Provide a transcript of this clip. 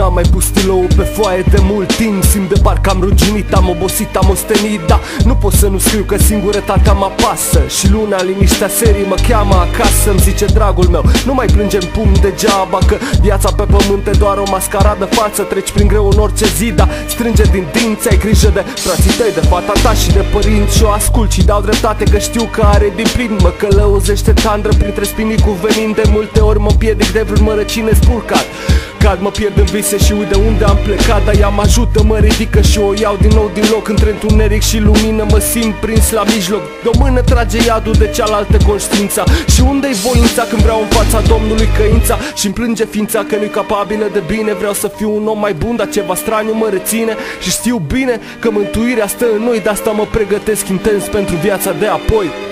N-am mai pus stilou pe foaie de mult timp. Simt de parcă am ruginit, am obosit, am ostenit Da, nu pot să nu scriu că singurătatea mă apasă. Și luna, liniștea serii mă cheamă acasă Îmi zice dragul meu, nu mai plângem pum degeaba Că viața pe pământ e doar o mascaradă față. Treci prin greu în orice zi, da. Strânge din dinți, ai grijă de frații tăi, de fata ta și de părinți. Și o ascult și dau dreptate că știu că are din plin. Mă călăuzește tandră printre spinii cu venin De multe ori mă piedic de vreun mărăcine spurcat Cad, mă pierd în vise și uit de unde am plecat Dar ea mă ajută, mă ridică și o iau din nou din loc Între întuneric și lumină mă simt prins la mijloc. De o mână trage iadul de cealaltă conștiința. Și unde-i voința când vreau în fața Domnului căința? Și îmi plânge ființa că nu-i capabilă de bine Vreau să fiu un om mai bun, dar ceva straniu mă reține. Și știu bine că mântuirea stă în noi De asta mă pregătesc intens pentru viața de apoi